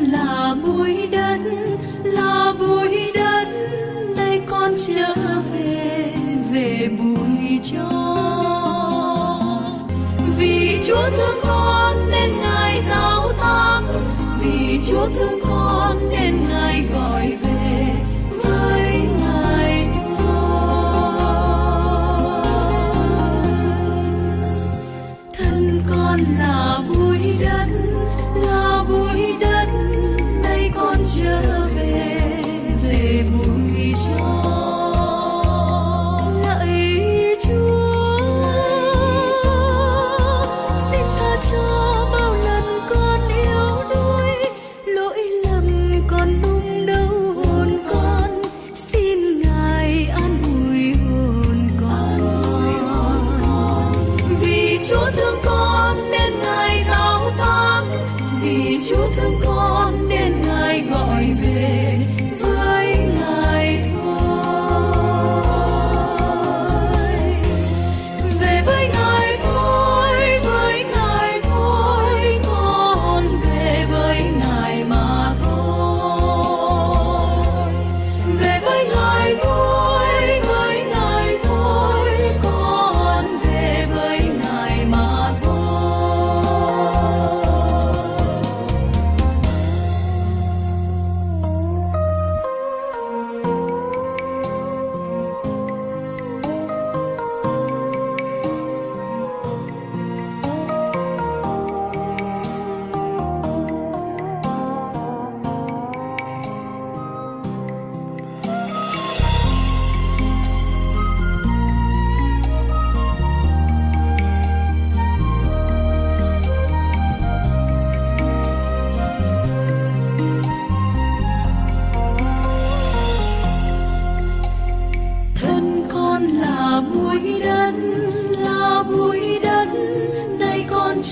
là bụi đất, là bụi đất. Nay con trở về về bụi cho. Vì chúa thương con nên ngài cao thắm vì chúa thương con nên ngài gọi về là bụi đất.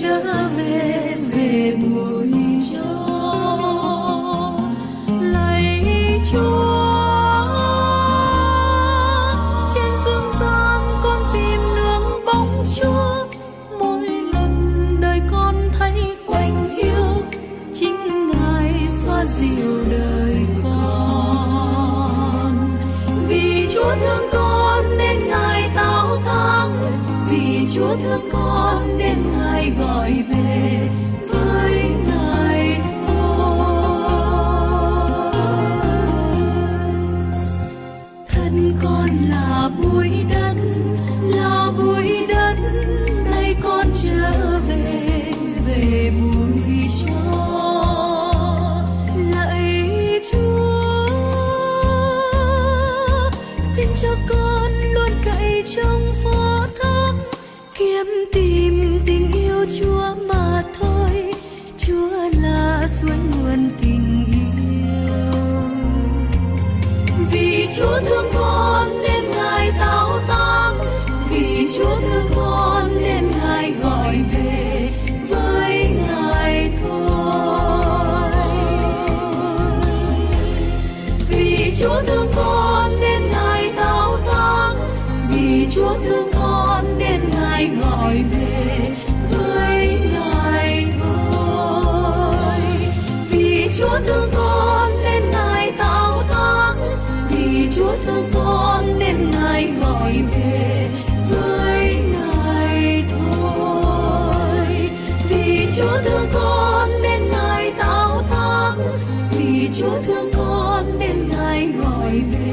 jamais beau. thương con đêm ngày gọi về với ngài thôi. Thân con là bụi đất, là bụi đất đây con trở về về bụi trắng chúa thương con nên ngài gọi về với ngài thôi. Vì chúa thương con nên ngài tạo tăng, vì chúa thương con nên ngài gọi về với ngài thôi. Vì chúa thương con nên ngài tạo tăng, vì chúa thương con nên ngài gọi về